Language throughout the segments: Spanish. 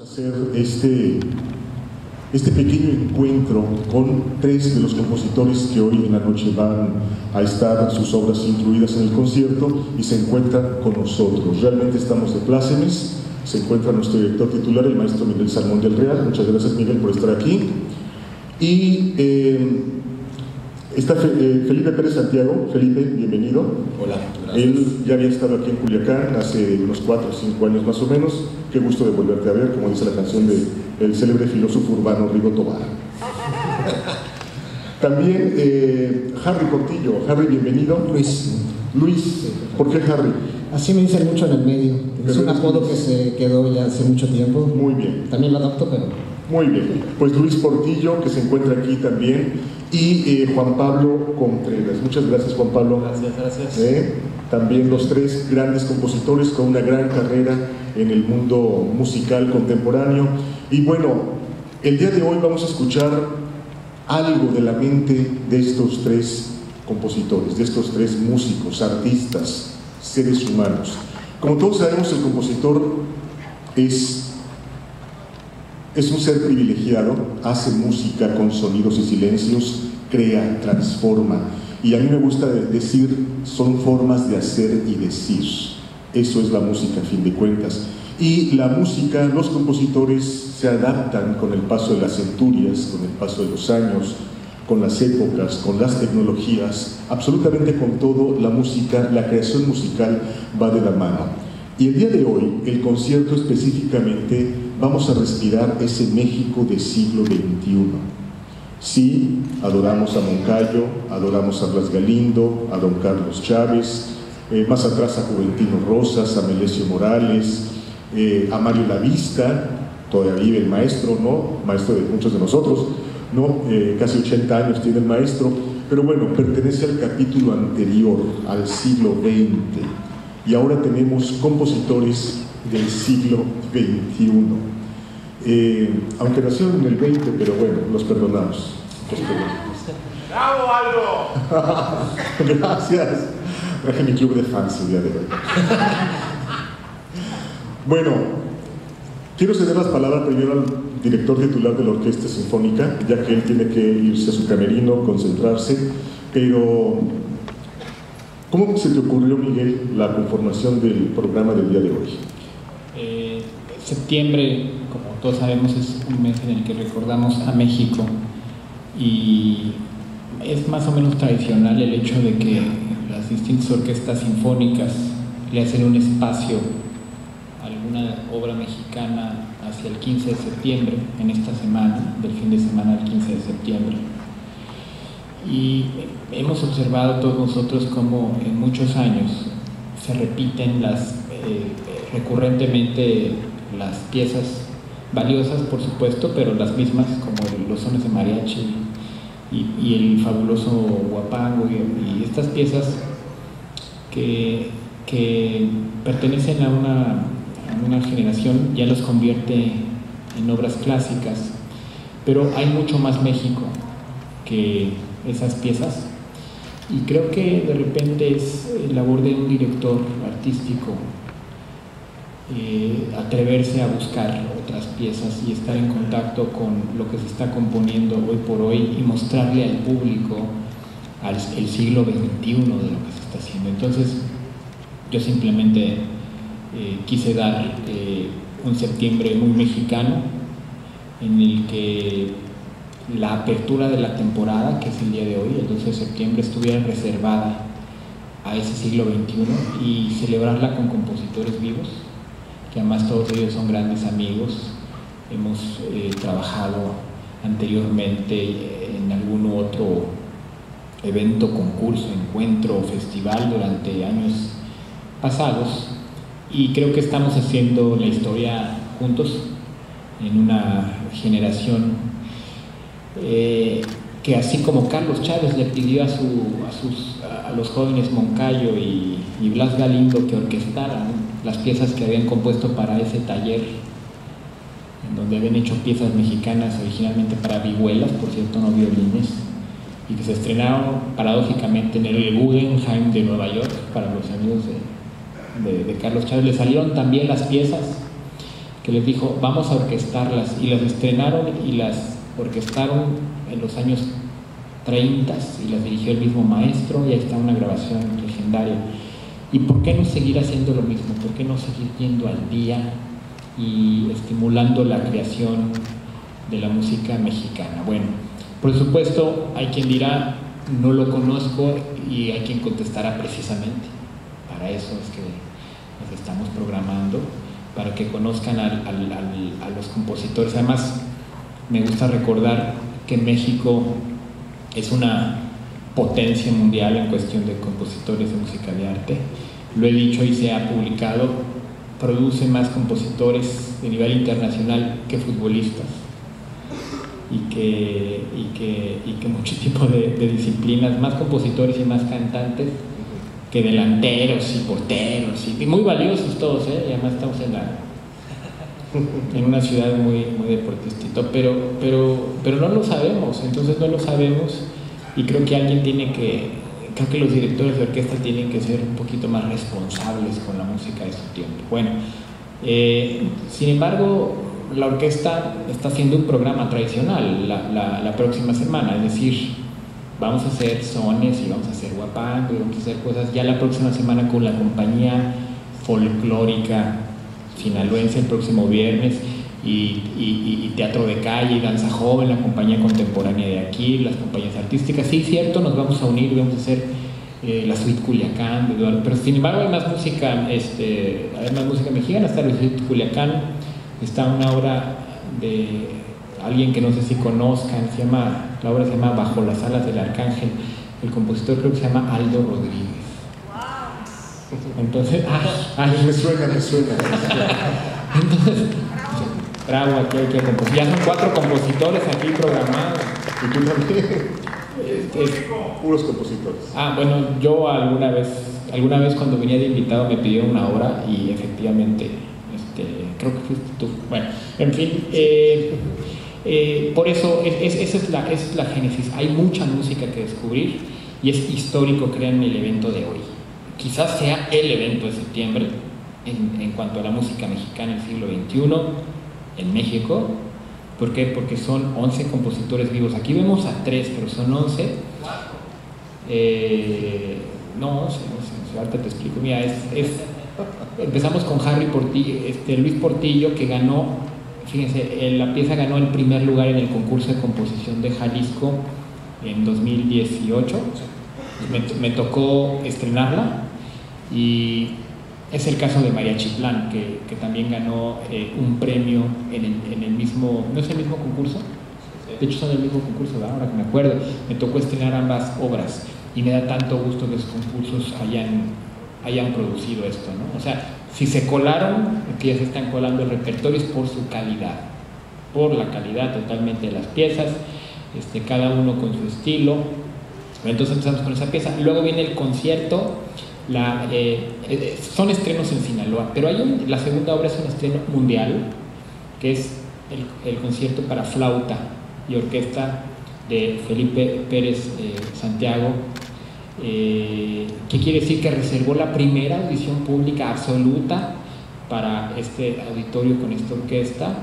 hacer este, este pequeño encuentro con tres de los compositores que hoy en la noche van a estar sus obras incluidas en el concierto y se encuentran con nosotros. Realmente estamos de plácemes. Se encuentra nuestro director titular, el maestro Miguel Salmón del Real. Muchas gracias Miguel por estar aquí. Y eh, está eh, Felipe Pérez Santiago. Felipe, bienvenido. Hola, gracias. Él ya había estado aquí en Culiacán hace unos 4 o 5 años más o menos. Qué gusto de volverte a ver, como dice la canción de el célebre filósofo urbano Rigo Tobar. También eh, Harry Portillo. Harry, bienvenido. Luis. Luis, ¿por qué Harry? Así me dicen mucho en el medio. Es un apodo Luis. que se quedó ya hace mucho tiempo. Muy bien. También lo adopto, pero Muy bien, pues Luis Portillo, que se encuentra aquí también, y eh, Juan Pablo Contreras. Muchas gracias, Juan Pablo. Gracias, gracias. Eh, También los tres grandes compositores con una gran carrera en el mundo musical contemporáneo. Y bueno, el día de hoy vamos a escuchar algo de la mente de estos tres compositores, de estos tres músicos, artistas, seres humanos. Como todos sabemos, el compositor es es un ser privilegiado, hace música con sonidos y silencios, crea, transforma. Y a mí me gusta de- decir, son formas de hacer y decir. Eso es la música, a fin de cuentas. Y la música, los compositores se adaptan con el paso de las centurias, con el paso de los años, con las épocas, con las tecnologías, absolutamente con todo, la música, la creación musical va de la mano. Y el día de hoy, el concierto específicamente, vamos a respirar ese México del siglo XXI. Sí, adoramos a Moncayo, adoramos a Blas Galindo, a don Carlos Chávez, eh, más atrás a Juventino Rosas, a Melesio Morales, eh, a Mario Lavista, todavía vive el maestro, ¿no? Maestro de muchos de nosotros, ¿no? Eh, casi 80 años tiene el maestro, pero bueno, pertenece al capítulo anterior, al siglo XX. Y ahora tenemos compositores del siglo XXI. Aunque nacieron en el 20, pero bueno, los perdonamos. Los perdonamos. ¡Bravo, Aldo! Gracias. Traje mi club de fans el día de hoy. Bueno, quiero ceder las palabras primero al director titular de la Orquesta Sinfónica, ya que él tiene que irse a su camerino, concentrarse, pero ¿cómo se te ocurrió, Miguel, la conformación del programa del día de hoy? Eh, septiembre, como todos sabemos, es un mes en el que recordamos a México y es más o menos tradicional el hecho de que las distintas orquestas sinfónicas le hacen un espacio a alguna obra mexicana hacia el 15 de septiembre, en esta semana, del fin de semana al 15 de septiembre. Y hemos observado todos nosotros como en muchos años se repiten eh, recurrentemente las piezas valiosas, por supuesto, pero las mismas como los sones de mariachi y, el fabuloso guapango y, estas piezas que, pertenecen a una, a una generación ya los convierte en obras clásicas, pero hay mucho más México que esas piezas. Y creo que de repente es labor de un director artístico eh, atreverse a buscar otras piezas y estar en contacto con lo que se está componiendo hoy por hoy y mostrarle al público el siglo XXI de lo que se está haciendo. Entonces, yo simplemente eh, quise dar eh, un septiembre muy mexicano en el que la apertura de la temporada, que es el día de hoy, el 12 de septiembre, estuviera reservada a ese siglo XXI y celebrarla con compositores vivos, que además todos ellos son grandes amigos. Hemos eh, trabajado anteriormente en algún otro evento, concurso, encuentro festival durante años pasados y creo que estamos haciendo la historia juntos en una generación eh, que así como Carlos Chávez le pidió a, su, a, sus, a los jóvenes Moncayo y, Blas Galindo que orquestaran las piezas que habían compuesto para ese taller, en donde habían hecho piezas mexicanas originalmente para vihuelas, por cierto, no violines, y que se estrenaron paradójicamente en el Guggenheim de Nueva York para los amigos de, de, de Carlos Chávez. Le salieron también las piezas que les dijo, vamos a orquestarlas, y las estrenaron y las orquestaron en los años 30 y las dirigió el mismo maestro, y ahí está una grabación legendaria. ¿Y por qué no seguir haciendo lo mismo? ¿Por qué no seguir yendo al día y estimulando la creación de la música mexicana? Bueno, por supuesto, hay quien dirá, no lo conozco y hay quien contestará precisamente. Para eso es que nos estamos programando, para que conozcan a los compositores. Además, me gusta recordar que México es una potencia mundial en cuestión de compositores de música de arte. Lo he dicho y se ha publicado, produce más compositores de nivel internacional que futbolistas y que, y que, y que mucho tipo de, disciplinas, más compositores y más cantantes que delanteros y porteros, y, muy valiosos todos, ¿eh? y además estamos en, la, en una ciudad muy, muy deportistito, pero, pero, pero no lo sabemos, entonces no lo sabemos y creo que alguien tiene que, creo que los directores de orquesta tienen que ser un poquito más responsables con la música de su tiempo. Bueno, eh, sin embargo, la orquesta está haciendo un programa tradicional la, próxima semana, es decir, vamos a hacer sones y vamos a hacer guapango y vamos a hacer cosas ya la próxima semana con la compañía folclórica sinaloense el próximo viernes y, teatro de calle y danza joven, la compañía contemporánea de aquí, las compañías artísticas. Sí, cierto, nos vamos a unir, vamos a hacer eh, la suite Culiacán, pero sin embargo hay más música, este, hay más música mexicana, está la suite Culiacán, está una obra de alguien que no sé si conozcan, se llama, la obra se llama Bajo las alas del arcángel, el compositor creo que se llama Aldo Rodríguez. Entonces, ah, me suena, me suena. Entonces, aquí hay que componer. Ya son cuatro compositores aquí programados. Y tú también. Puros compositores. Ah, bueno, yo alguna vez, alguna vez cuando venía de invitado me pidió una hora y efectivamente este, creo que fuiste tú. Bueno, en fin, eh, eh, por eso esa es la, es la génesis. Hay mucha música que descubrir y es histórico, créanme, el evento de hoy. Quizás sea el evento de septiembre en, en cuanto a la música mexicana del siglo XXI en México. ¿Por qué? Porque son 11 compositores vivos. Aquí vemos a 3, pero son 11. Eh, no, 11, 11, ahorita te explico. Mira, es empezamos con Harry Portillo, este, Luis Portillo, que ganó, fíjense, la pieza ganó el primer lugar en el concurso de composición de Jalisco en 2018. Me, tocó estrenarla y es el caso de María Chiplán, que, también ganó eh, un premio en el, mismo, ¿no es el mismo concurso? De hecho son el mismo concurso, ahora que me acuerdo. Me tocó estrenar ambas obras y me da tanto gusto que esos concursos hayan hayan producido esto, ¿no? O sea, si se colaron, que ya se están colando el repertorio es por su calidad, por la calidad totalmente de las piezas, este, cada uno con su estilo. Entonces empezamos con esa pieza. Luego viene el concierto, la, eh, eh, son estrenos en Sinaloa, pero hay la segunda obra es un estreno mundial, que es el, el concierto para flauta y orquesta de Felipe Pérez eh, Santiago, eh, ¿Qué quiere decir? Que reservó la primera audición pública absoluta para este auditorio con esta orquesta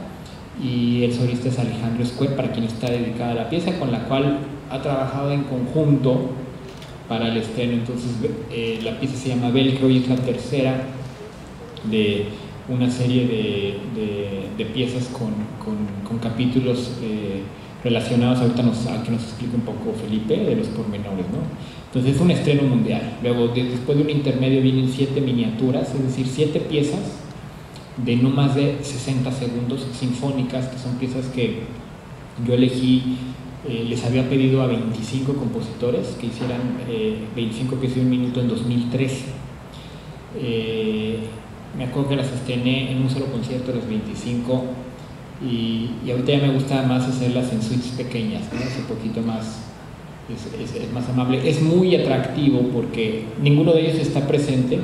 y el solista es Alejandro Escuet, para quien está dedicada la pieza, con la cual ha trabajado en conjunto para el estreno. Entonces, eh, la pieza se llama Velcro y es la tercera de una serie de, piezas con, capítulos eh, relacionados. Ahorita nos, a que nos explique un poco Felipe de los pormenores, ¿no? Entonces es un estreno mundial. Luego, después de un intermedio vienen siete miniaturas, es decir, siete piezas de no más de 60 segundos sinfónicas, que son piezas que yo elegí, eh, les había pedido a 25 compositores que hicieran 25 piezas de un minuto en 2013. Eh, me acuerdo que las estrené en un solo concierto, los 25, y, ahorita ya me gusta más hacerlas en suites pequeñas, un poquito más es, más amable. Es muy atractivo porque ninguno de ellos está presente,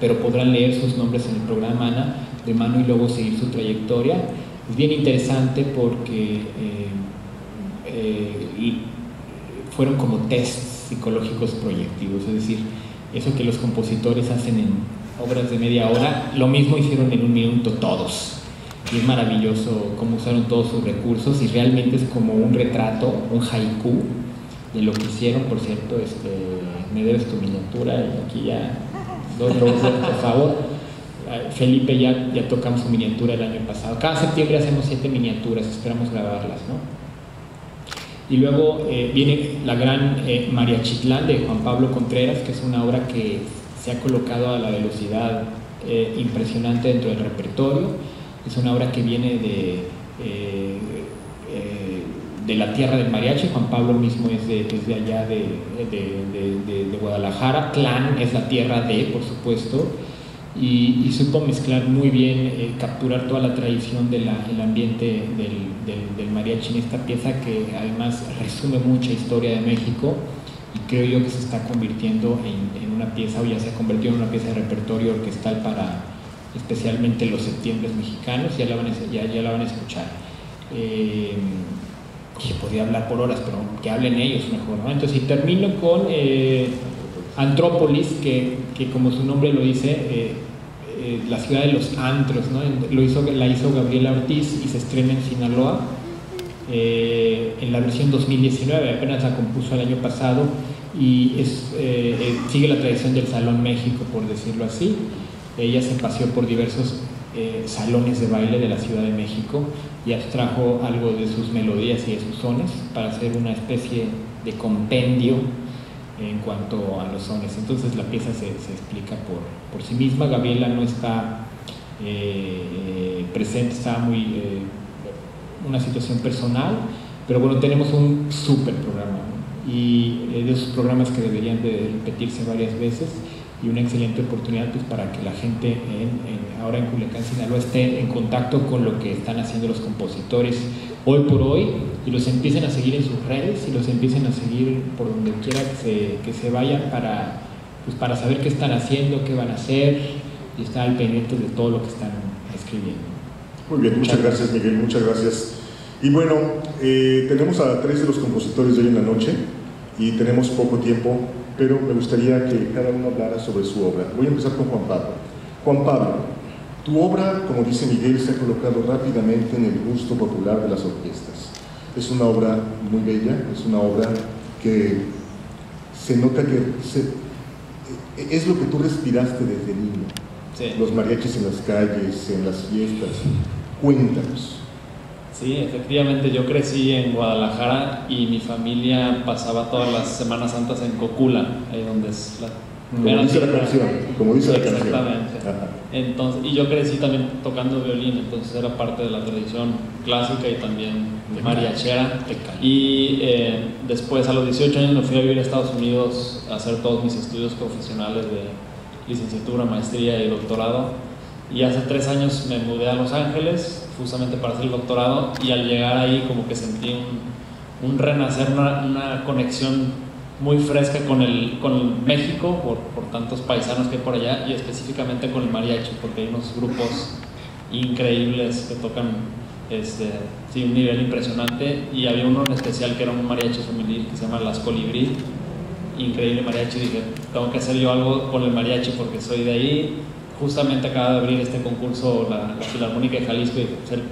pero podrán leer sus nombres en el programa de mano y luego seguir su trayectoria. Es bien interesante porque eh, eh, fueron como tests psicológicos proyectivos, es decir, eso que los compositores hacen en obras de media hora, lo mismo hicieron en un minuto todos. y es maravilloso cómo usaron todos sus recursos y realmente es como un retrato, un haiku de lo que hicieron, por cierto, este, me debes tu miniatura y aquí ya, dos rosas, por favor. Felipe ya, ya tocamos su miniatura el año pasado. Cada septiembre hacemos siete miniaturas, esperamos grabarlas, ¿no? Y luego eh, viene la gran eh, María Chitlán de Juan Pablo Contreras, que es una obra que se ha colocado a la velocidad eh, impresionante dentro del repertorio. Es una obra que viene de, eh, eh, de la tierra del mariachi. Juan Pablo mismo es de, es de allá de, de- de- Guadalajara. Clan es la tierra de, por supuesto. Y, supo mezclar muy bien, eh, capturar toda la tradición del ambiente del, del- del mariachi en esta pieza que además resume mucha historia de México y creo yo que se está convirtiendo en, una pieza o ya se ha convertido en una pieza de repertorio orquestal para especialmente los septiembres mexicanos, ya la van a, ya, ya la van a escuchar. Eh, hablar por horas, pero que hablen ellos mejor. ¿no? Entonces, y termino con eh, Antrópolis, que, que como su nombre lo dice, eh, eh, la ciudad de los antros, ¿no? Lo hizo, la hizo Gabriela Ortiz y se estrena en Sinaloa eh, en la versión 2019, apenas la compuso el año pasado y es, eh, eh, sigue la tradición del Salón México, por decirlo así. Ella se paseó por diversos eh, salones de baile de la Ciudad de México y abstrajo algo de sus melodías y de sus sones para hacer una especie de compendio en cuanto a los sones. Entonces la pieza se, se explica por, por sí misma. Gabriela no está eh, presente, está muy... eh, una situación personal, pero bueno, tenemos un súper programa ¿no? y eh, de esos programas que deberían de repetirse varias veces y una excelente oportunidad pues, para que la gente en- en- ahora en Culiacán, Sinaloa esté en contacto con lo que están haciendo los compositores hoy por hoy y los empiecen a seguir en sus redes y los empiecen a seguir por donde quiera que se, que se vayan para, pues, para saber qué están haciendo, qué van a hacer y estar al pendiente de todo lo que están escribiendo. Muy bien, muchas gracias Miguel, muchas gracias. Y bueno, eh, tenemos a tres de los compositores de hoy en la noche y tenemos poco tiempo, pero me gustaría que cada uno hablara sobre su obra. Voy a empezar con Juan Pablo. Juan Pablo, tu obra, como dice Miguel, se ha colocado rápidamente en el gusto popular de las orquestas. Es una obra muy bella, es una obra que se nota que se- es lo que tú respiraste desde niño Sí. los mariachis en las calles, en las fiestas. Cuéntanos. Sí, efectivamente yo crecí en Guadalajara y mi familia pasaba todas las Semanas Santas en Cocula, ahí donde es la Como primera dice la tierra. canción, como dice la canción. Exactamente. Ajá. Entonces, y yo crecí también tocando violín, entonces era parte de la tradición clásica y también mariachera. Y eh, después, a los 18 años, me fui a vivir a Estados Unidos a hacer todos mis estudios profesionales de licenciatura, maestría y doctorado. Y hace tres años me mudé a Los Ángeles, justamente para hacer el doctorado, y al llegar ahí como que sentí un, un renacer, una, una conexión muy fresca con el, con México, por, por tantos paisanos que hay por allá, y específicamente con el mariachi, porque hay unos grupos increíbles que tocan este, sí, un nivel impresionante, y había uno en especial que era un mariachi femenil que se llama Las Colibrí, increíble mariachi, dije, tengo que hacer yo algo con el mariachi porque soy de ahí, justamente acaba de abrir este concurso la, la Filarmónica de Jalisco y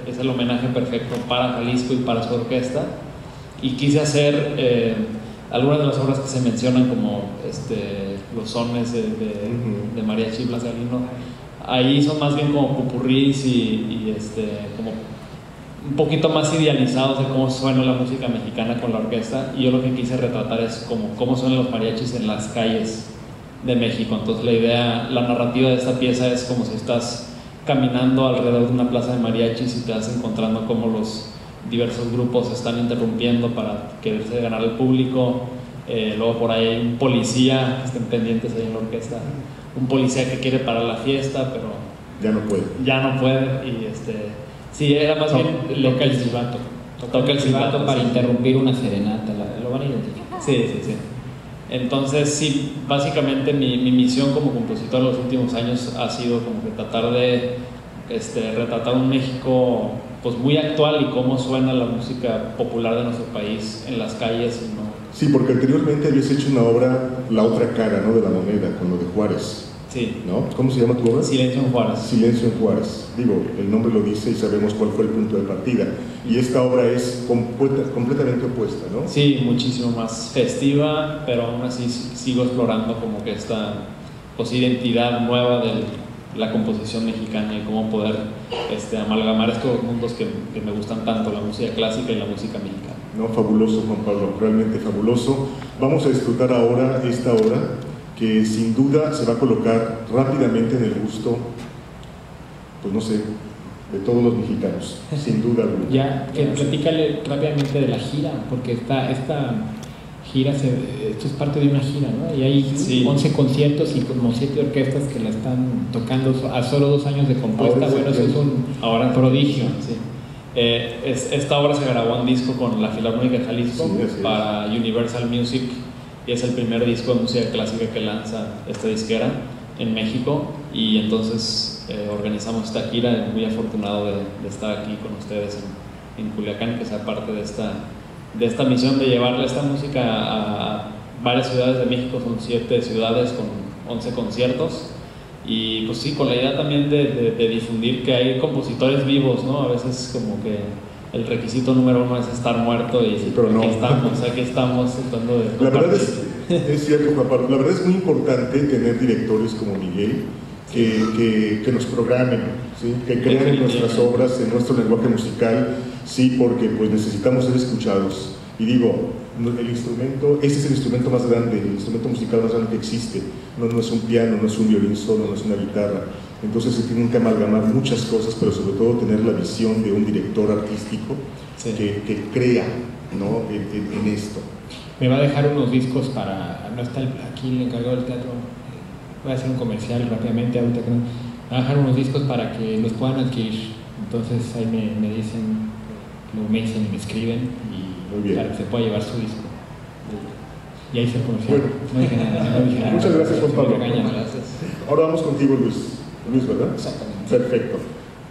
es el, homenaje perfecto para Jalisco y para su orquesta, y quise hacer... eh, algunas de las obras que se mencionan como este, los sones de, de, Ujú. de Mariachi Blas Galindo, ahí son más bien como pupurrís y, y, este, como un poquito más idealizados de cómo suena la música mexicana con la orquesta y yo lo que quise retratar es como cómo suenan los mariachis en las calles de México. Entonces la idea, la narrativa de esta pieza es como si estás caminando alrededor de una plaza de mariachis y te vas encontrando cómo los diversos grupos están interrumpiendo para quererse ganar al público. Eh, luego por ahí hay un policía, que estén pendientes ahí en la orquesta, un policía que quiere parar la fiesta, pero Ya no puede. ya no puede y este sí era más To- bien toca el silbato. toca el silbato para sí. interrumpir una serenata, lo van a identificar. sí sí sí entonces sí básicamente mi, mi misión como compositor en los últimos años ha sido como que tratar de este, retratar un México pues muy actual y cómo suena la música popular de nuestro país en las calles no Sí, porque anteriormente habías hecho una obra, La otra cara, ¿no? De la moneda, con lo de Juárez. Sí. ¿no? ¿Cómo se llama tu obra? Silencio en Juárez. Silencio en Juárez. Digo, el nombre lo dice y sabemos cuál fue el punto de partida. Y esta obra es compuesta- completamente opuesta, ¿no? Sí, muchísimo más festiva, pero aún así sigo explorando como que esta pues, identidad nueva de la composición mexicana y cómo poder este, amalgamar estos dos mundos que, que me gustan tanto, la música clásica y la música mexicana. No, fabuloso, Juan Pablo, realmente fabuloso. Vamos a disfrutar ahora esta obra que sin duda se va a colocar rápidamente en el gusto, pues no sé, de todos los mexicanos, sin duda alguna. Ya, que platícale rápidamente de la gira, porque esta, esta gira, se, esto es parte de una gira, ¿no? Y hay Sí. 11 conciertos y como 7 orquestas que la están tocando a solo dos años de compuesta. Bueno, eso es un Ahora prodigio. Sí. Eh, es- esta obra se grabó en disco con la Filarmónica de Jalisco Sí, para Universal Music y es el primer disco de música clásica que lanza esta disquera en México y entonces eh, organizamos esta gira, muy afortunado de, de estar aquí con ustedes en, en Culiacán, que sea parte de esta, de esta misión de llevarle esta música a, varias ciudades de México, son siete ciudades con 11 conciertos y pues sí, con la idea también de, de- de difundir que hay compositores vivos, ¿no? A veces como que el requisito número uno es estar muerto y Sí, pero no. aquí estamos, aquí estamos tratando de La verdad es, es cierto, Juan Pablo, la verdad es muy importante tener directores como Miguel que, que, que nos programen, ¿sí? que crean en nuestras obras, en nuestro lenguaje musical, sí, porque pues necesitamos ser escuchados. Y digo, el instrumento, este es el instrumento más grande, el instrumento musical más grande que existe. No, no es un piano, no es un violín solo, no es una guitarra. Entonces se tienen que amalgamar muchas cosas, pero sobre todo tener la visión de un director artístico Sí. que, que crea ¿no? en, en- en esto. Me va a dejar unos discos para. No está aquí el encargado del teatro. eh, Voy a hacer un comercial rápidamente ahorita. Me va a dejar unos discos para que los puedan adquirir. Entonces ahí me, me dicen, luego me dicen y me escriben y para que se pueda llevar su disco. Y ahí se comercial. Bueno. No dije nada, no dije nada. Muchas gracias, Juan Pablo. Gracias. Ahora vamos contigo, Luis. Luis, ¿verdad? Exactamente. Perfecto.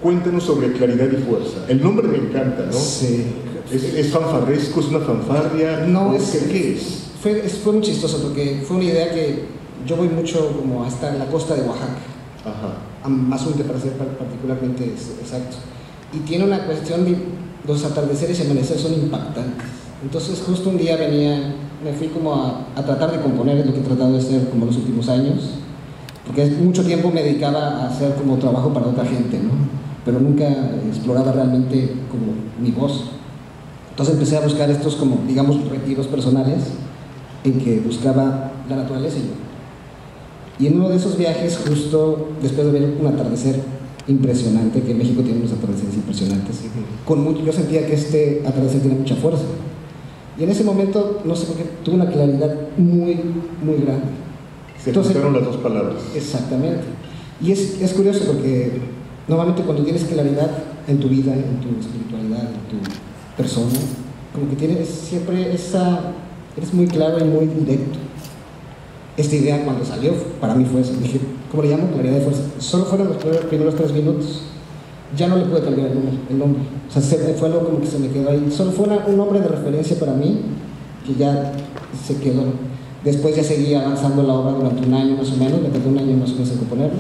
Cuéntanos sobre claridad y fuerza. El nombre me encanta, ¿no? Sí. ¿Es, es fanfarresco? ¿Es una fanfarria? No, ¿O es- ¿Qué, qué es? Fue, es- fue muy chistoso porque fue una idea que yo voy mucho como hasta la costa de Oaxaca, Ajá. a Mazunte para ser par- particularmente ex- exacto. Y tiene una cuestión de los atardeceres y amaneceres son impactantes. Entonces justo un día venía, me fui como a, tratar de componer, es lo que he tratado de hacer como los últimos años, porque mucho tiempo me dedicaba a hacer como trabajo para otra gente, ¿no? Pero nunca exploraba realmente como mi voz. Entonces empecé a buscar estos como, digamos, retiros personales en que buscaba la naturaleza y yo. Y en uno de esos viajes, justo después de ver un atardecer impresionante, que México tiene unos atardeceres impresionantes, con mucho, yo sentía que este atardecer tiene mucha fuerza. Y en ese momento, no sé por qué, tuve una claridad muy, muy grande. Se Entonces- juntaron las dos palabras. Exactamente. Y es, es curioso porque normalmente cuando tienes claridad en tu vida, en tu espiritualidad, en tu persona, como que tienes siempre esa, eres muy claro y muy directo. Esta idea cuando salió, para mí fue eso. Dije, ¿cómo le llamo? Claridad de fuerza. Solo fueron los primeros, tres minutos. Ya no le pude cambiar el nombre. El nombre. O sea, se- fue algo como que se me quedó ahí. Solo fue una- un nombre de referencia para mí que ya se quedó. Después ya seguí avanzando la obra durante un año más o menos, me tardé un año más o menos en componerlo.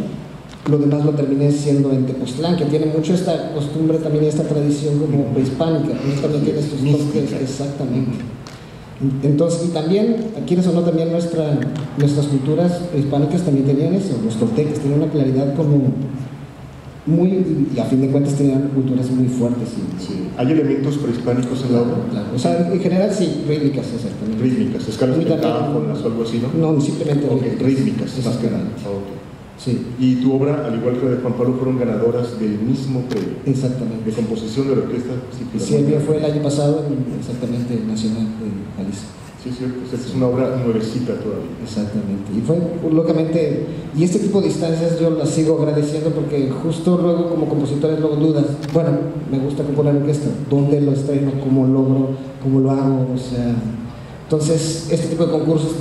Lo demás lo terminé siendo en Tepoztlán, que tiene mucho esta costumbre también, esta tradición como prehispánica, también tiene estos toques, exactamente. Entonces, y también, quieres o no, también nuestra, nuestras culturas prehispánicas también tenían eso, los toltecas tenían una claridad como muy, y a fin de cuentas tenían culturas muy fuertes. y- Sí. ¿Hay elementos prehispánicos en la obra? Claro, O sea, en general sí, rítmicas, exactamente. Rítmicas, escalas pentáfonas o algo así, ¿no? No, simplemente Ok, rítmicas, más que nada. Sí, Y tu obra, al igual que la de Juan Pablo, fueron ganadoras del mismo premio de composición de la orquesta. Sí, el mío fue el año pasado, en- exactamente, en Nacional de Jalisco. Sí, cierto. Esta es una obra nuevecita todavía. Exactamente. Y fue locamente, y este tipo de instancias yo las sigo agradeciendo porque justo luego como compositores luego dudas, bueno, me gusta componer orquesta, ¿dónde lo estreno? ¿Cómo logro? ¿Cómo lo hago? O sea, entonces este tipo de concursos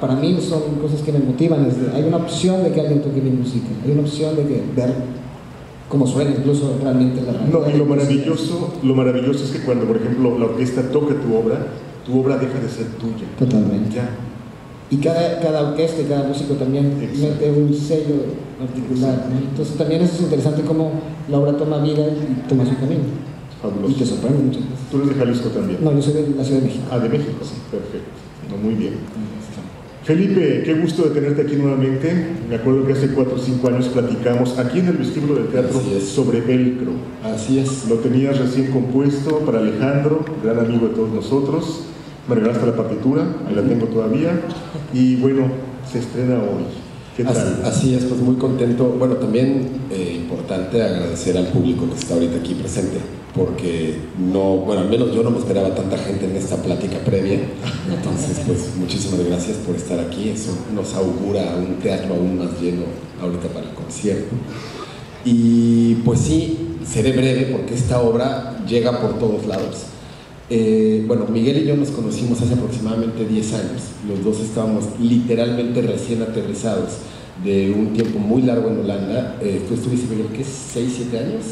para mí son cosas que me motivan, hay una opción de que alguien toque mi música, hay una opción de que ver cómo suena incluso realmente la No, y lo maravilloso, lo maravilloso es que cuando, por ejemplo, la orquesta toca tu obra, tu obra deja de ser tuya. Totalmente. Ya. y cada, cada orquesta y cada músico también Exacto. mete un sello particular. ¿no? Entonces también eso es interesante cómo la obra toma vida y toma su camino. Fabuloso. Y te sorprende muchas veces. Tú eres de Jalisco también. No, yo soy de la Ciudad de México. Ah, de México, sí, perfecto. No, muy bien. Felipe, qué gusto de tenerte aquí nuevamente. Me acuerdo que hace cuatro o cinco años platicamos aquí en el vestíbulo del teatro Así sobre velcro. Así es. Lo tenías recién compuesto para Alejandro, gran amigo de todos nosotros. Me regalaste la partitura, ahí la tengo todavía. Y bueno, se estrena hoy. ¿Qué Así, tal? así es, pues muy contento. Bueno, también eh, importante agradecer al público que está ahorita aquí presente, porque no, bueno, al menos yo no me esperaba tanta gente en esta plática previa. Entonces, pues muchísimas gracias por estar aquí. Eso nos augura un teatro aún más lleno ahorita para el concierto. Y pues sí, seré breve porque esta obra llega por todos lados. Eh, bueno, Miguel y yo nos conocimos hace aproximadamente 10 años. Los dos estábamos literalmente recién aterrizados de un tiempo muy largo en Holanda. Eh, ¿Tú estuviste, Miguel, qué? ¿6, 7 años?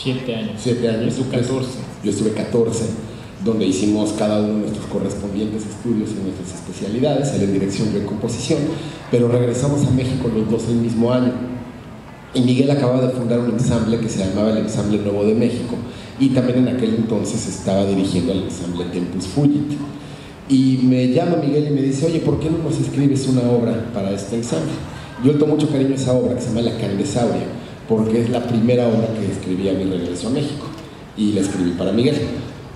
Siete años. 7 años. Tú 14. Yo estuve 14, donde hicimos cada uno de nuestros correspondientes estudios en nuestras especialidades, él en dirección en composición, pero regresamos a México los dos el mismo año. Y Miguel acababa de fundar un ensamble que se llamaba el Ensamble Nuevo de México y también en aquel entonces estaba dirigiendo al ensamble Tempus Fugit. Y me llama Miguel y me dice, oye, ¿por qué no nos escribes una obra para este ensamble? Yo tomo mucho cariño a esa obra que se llama La Candesauria, porque es la primera obra que escribí a mi regreso a México y la escribí para Miguel.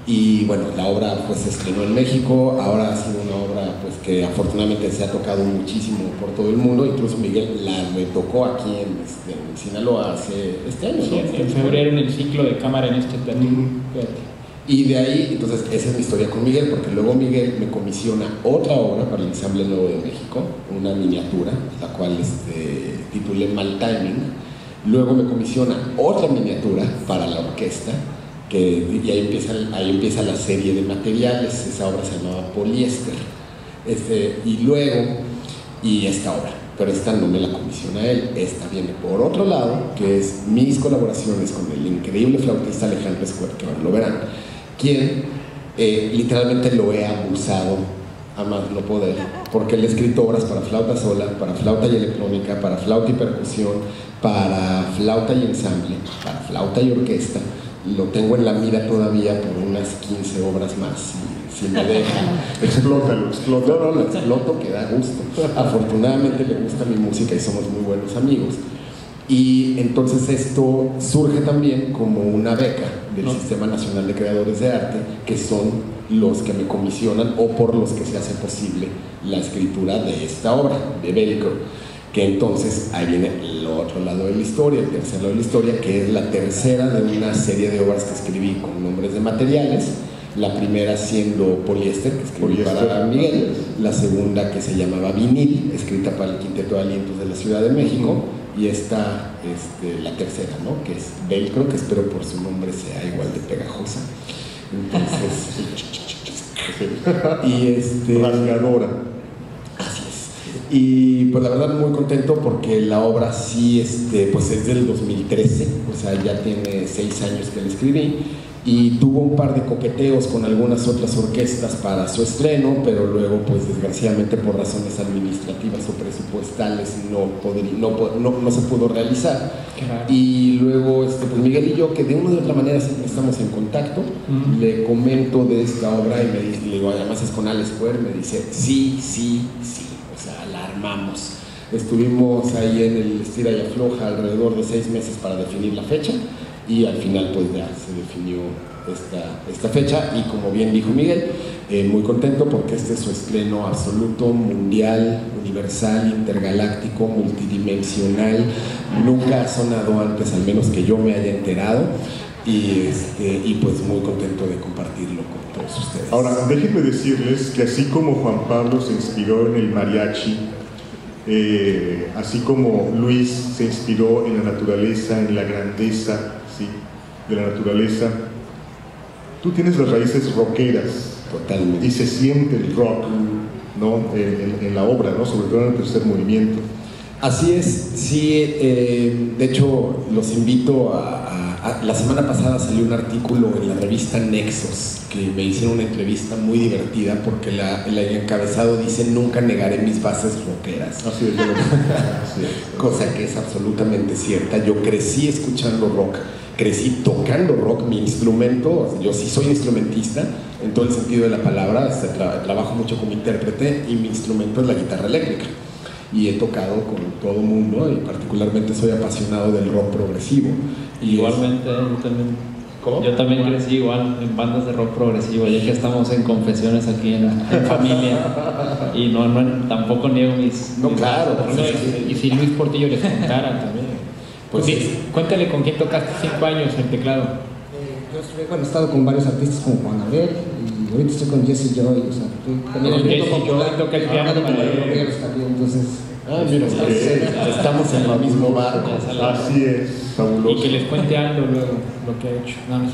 Y bueno, la obra pues se estrenó en México, ahora ha sido una obra pues que afortunadamente se ha tocado muchísimo por todo el mundo, incluso Miguel la retocó aquí en, este, en Sinaloa hace este año. Sí, ¿no? en, febrero en el ciclo de cámara en este. Fíjate. Y de ahí, entonces, esa es mi historia con Miguel, porque luego Miguel me comisiona otra obra para el Ensamble Nuevo de México, una miniatura, la cual este, titulé Mal Timing. Luego me comisiona otra miniatura para la orquesta, que, y ahí empieza, ahí empieza la serie de materiales. Esa obra se llamaba Poliéster. Este, y luego, y esta obra, pero esta no me la comisiona él, esta viene por otro lado, que es mis colaboraciones con el increíble flautista Alejandro Escuer, que ahora lo verán, quien eh, literalmente lo he abusado a más no poder, porque él ha escrito obras para flauta sola, para flauta y electrónica, para flauta y percusión, para flauta y ensamble, para flauta y orquesta. Lo tengo en la mira todavía por unas 15 obras más, si, si me deja. Explótalo, No, explótalo. no, lo exploto que da gusto. Afortunadamente le gusta mi música y somos muy buenos amigos. Y entonces esto surge también como una beca del No. Sistema Nacional de Creadores de Arte, que son los que me comisionan o por los que se hace posible la escritura de esta obra, de Velcro. Que entonces ahí viene el otro lado de la historia, el tercer lado de la historia, que es la tercera de una serie de obras que escribí con nombres de materiales. La primera siendo Poliéster, que escribí Poliéster. para Miguel. La segunda que se llamaba Vinil, escrita para el Quinteto de Alientos de la Ciudad de México. Y esta, este, la tercera, ¿no? Que es Velcro, que espero por su nombre sea igual de pegajosa. Entonces, y este... Rasgadora. Y pues la verdad muy contento porque la obra sí este, pues es del 2013, o sea, ya tiene seis años que la escribí y tuvo un par de coqueteos con algunas otras orquestas para su estreno, pero luego pues desgraciadamente por razones administrativas o presupuestales no, podrí- no, no, no se pudo realizar. Raro. Y luego este, pues Miguel y yo, que de una u otra manera siempre estamos en contacto, Ujú. le comento de esta obra y me dice, le digo, además es con Alex Square, me dice, sí, sí, sí, Estuvimos ahí en el estira y afloja alrededor de seis meses para definir la fecha y al final pues ya se definió esta, esta fecha y como bien dijo Miguel, eh, muy contento porque este es su estreno absoluto, mundial, universal, intergaláctico, multidimensional, nunca ha sonado antes, al menos que yo me haya enterado. Y, este, y pues muy contento de compartirlo con todos ustedes. Ahora, déjenme decirles que así como Juan Pablo se inspiró en el mariachi, eh, así como Luis se inspiró en la naturaleza, en la grandeza ¿sí? de la naturaleza, tú tienes las raíces rockeras totalmente. y se siente el rock ¿no? en, en- en la obra, ¿no? sobre todo en el tercer movimiento. Así es, sí, eh, de hecho los invito a, la semana pasada salió un artículo en la revista Nexos que me hicieron una entrevista muy divertida porque la, el encabezado dice nunca negaré mis bases rockeras. Así es, así es. Cosa que es absolutamente cierta. Yo crecí escuchando rock, crecí tocando rock, mi instrumento, yo sí soy instrumentista en todo el sentido de la palabra, trabajo mucho como intérprete y mi instrumento es la guitarra eléctrica y he tocado con todo mundo y particularmente soy apasionado del rock progresivo. Y Igualmente, yo también. Yo también crecí igual en bandas de rock progresivo, ya que estamos en confesiones aquí en, familia y no, no, tampoco niego mis... No, claro. y, si Luis Portillo les contara también. Pues, sí, cuéntale con quién tocaste cinco años el teclado. Eh, yo estuve, bueno, he estado con varios artistas como Juan Gabriel y ahorita estoy con Jesse Joy, o sea, también con Jesse Joy toca el piano también, entonces... Ah, mira, estamos en el mismo barco. Así es, fabuloso. Y que les cuente algo luego lo que ha hecho. No, no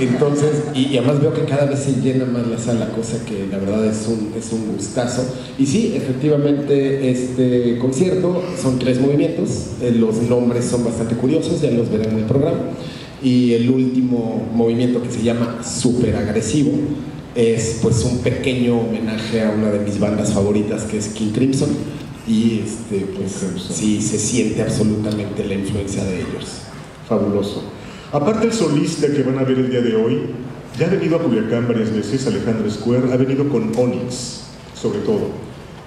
Entonces, y, además veo que cada vez se llena más la sala, cosa que la verdad es un, es un gustazo. Y sí, efectivamente, este concierto son tres movimientos, eh, los nombres son bastante curiosos, ya los verán en el programa. Y el último movimiento que se llama Super Agresivo es pues un pequeño homenaje a una de mis bandas favoritas que es King Crimson y este pues sí se siente absolutamente la influencia de ellos. Fabuloso. Aparte el solista que van a ver el día de hoy, ya ha venido a Culiacán varias veces, Alejandro Square, ha venido con Onyx, sobre todo.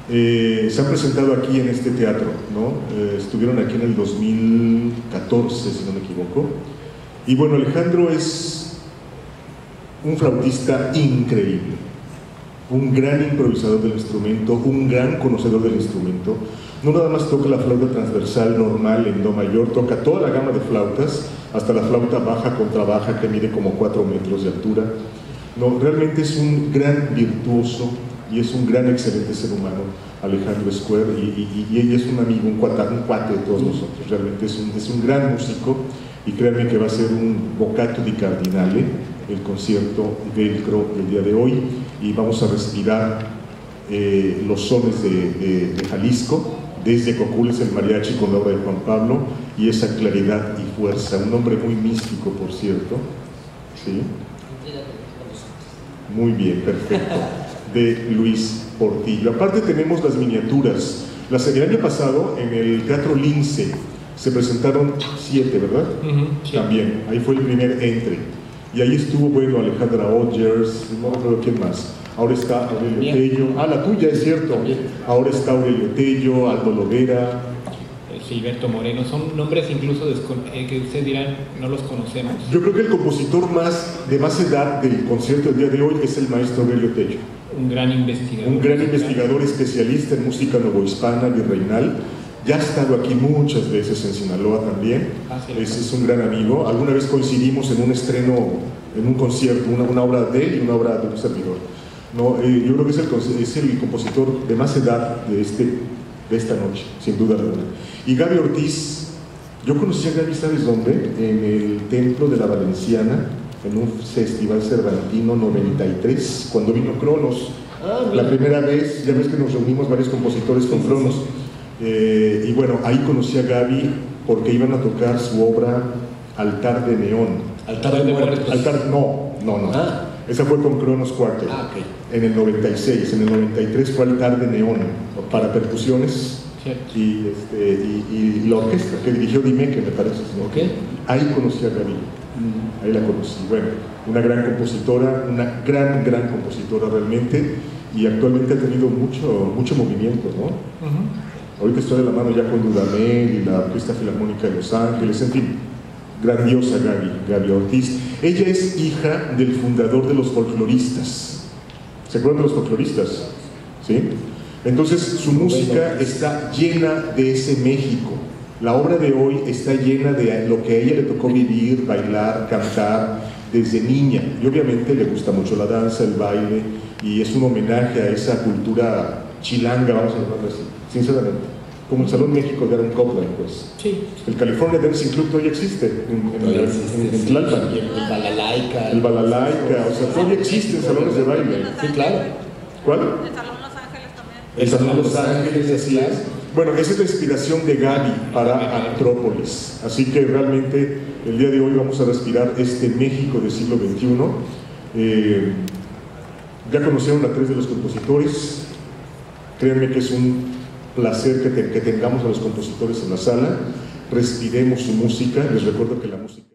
Eh, se han presentado aquí en este teatro, ¿no? Eh, estuvieron aquí en el 2014, si no me equivoco. Y bueno, Alejandro es un flautista increíble, un gran improvisador del instrumento, un gran conocedor del instrumento. No nada más toca la flauta transversal normal en Do mayor, toca toda la gama de flautas, hasta la flauta baja contra baja que mide como 4 metros de altura. No, realmente es un gran virtuoso y es un gran, excelente ser humano, Alejandro Square, y, es un amigo, un cuate, un de todos nosotros. Realmente es un, es un gran músico y créanme que va a ser un bocato di cardinale el concierto velcro del día de hoy y vamos a respirar eh, los sones de, Jalisco desde Cocules el mariachi con la obra de Juan Pablo y esa claridad y fuerza, un nombre muy místico por cierto, ¿sí? Muy bien, perfecto, de Luis Portillo. Aparte tenemos las miniaturas. el año pasado en el Teatro Lince se presentaron siete, ¿verdad? También, ahí fue el primer entre. Y ahí estuvo, bueno, Alejandra Odgers, no recuerdo quién más. Ahora está Aurelio Tello. Ah, la tuya, es cierto. Ahora está Aurelio Tello, Aldo Lovera. Eh, Gilberto Moreno, son nombres incluso eh, que ustedes dirán no los conocemos. Yo creo que el compositor más de más edad del concierto del día de hoy es el maestro Aurelio Tello. Un gran investigador. Un gran investigador especialista en música novohispana, virreinal ya ha estado aquí muchas veces en Sinaloa también. Ah, es, un gran amigo. Alguna vez coincidimos en un estreno, en un concierto, una, obra de él y una obra de un servidor. No, eh, yo creo que es el, es el, compositor de más edad de, este, de esta noche, sin duda alguna. Y Gaby Ortiz, yo conocí a Gaby, ¿sabes dónde? En el Templo de la Valenciana, en un festival cervantino 93, cuando vino Cronos. Ah, la primera vez, ya ves que nos reunimos varios compositores con Cronos. Eh, y bueno, ahí conocí a Gaby porque iban a tocar su obra Altar de Neón. Altar de Muertos. Altar, no, no, no. Ah. Esa fue con Cronos Quartet. Ah, En el 96. En el 93 fue Altar de Neón para percusiones. Y, este, y, la orquesta que dirigió Dime, que me parece. Ahí conocí a Gaby. Mm. Ahí la conocí. Bueno, una gran compositora, una gran, gran compositora realmente. Y actualmente ha tenido mucho, mucho movimiento, ¿no? Ahorita estoy de la mano ya con Dudamel y la Orquesta Filarmónica de Los Ángeles, en fin, grandiosa Gaby, Gaby Ortiz. Ella es hija del fundador de los folcloristas. ¿Se acuerdan de los folcloristas? ¿Sí? Entonces su música está llena de ese México. La obra de hoy está llena de lo que a ella le tocó vivir, bailar, cantar desde niña. Y obviamente le gusta mucho la danza, el baile, y es un homenaje a esa cultura chilanga, vamos a llamarlo así, sinceramente como el Salón México de Aaron Copland, pues. Sí. El California Dancing Club todavía existe en, en, en, Tlalpan. El Balalaika. El Balalaika, o sea, todavía existen salones de baile. Sí, claro. ¿Cuál? El Salón Los Ángeles también. El Salón Los Ángeles, así es. Bueno, esa es la inspiración de Gaby para Antrópolis. Así que realmente el día de hoy vamos a respirar este México del siglo XXI. Eh, ya conocieron a tres de los compositores. Créanme que es un placer que, que tengamos a los compositores en la sala. Respiremos su música. Les recuerdo que la música...